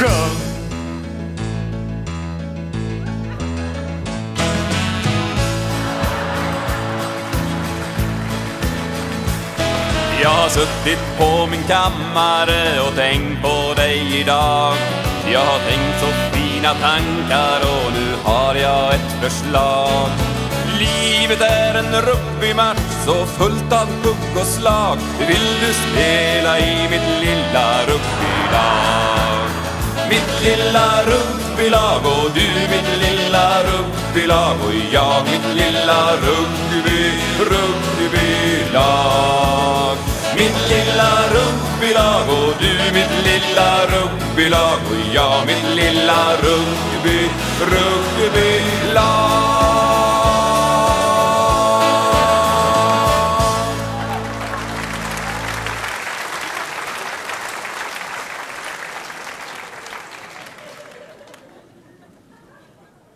Sjung! Jag har suttit på min kammare och tänkt på dig idag. Jag har tänkt så fina tankar och nu har jag ett förslag. Livet är en rugbymatch så fullt av hugg och slag. Vill du spela i mitt lilla rum mitt lilla rugbylag och du mitt lilla rugbylag och jag mitt lilla rugby, rugbylag Mitt lilla rugbylag och du mitt lilla rugbylag och jag mitt lilla rugby, rugbylag